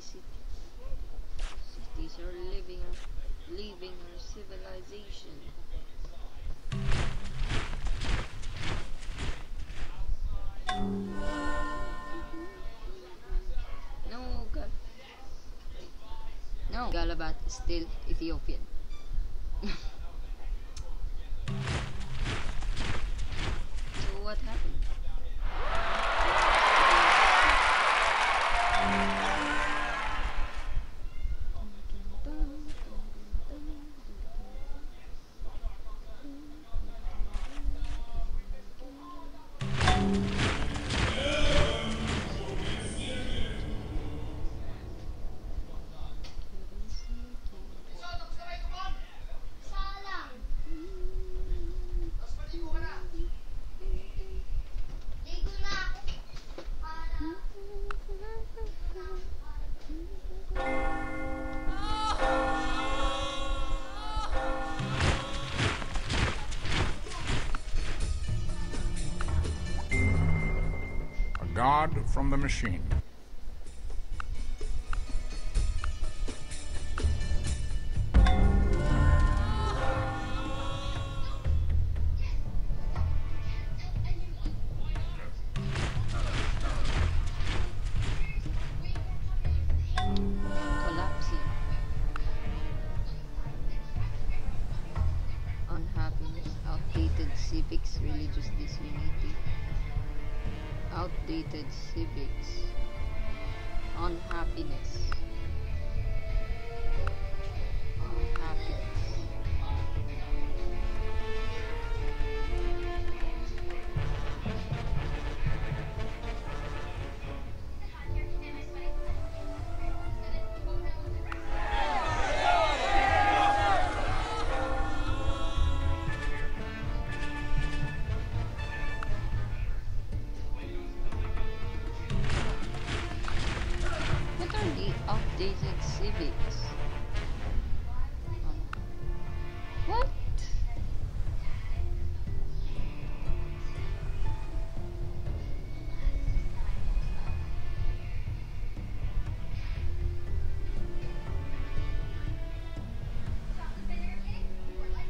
city. Cities are living, leaving our civilization. No. No, Galabat is still Ethiopian. God from the machine. outdated civics, religious disunity. Outdated civics. Unhappiness. Unhappiness. Outdated civics? What?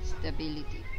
Stability.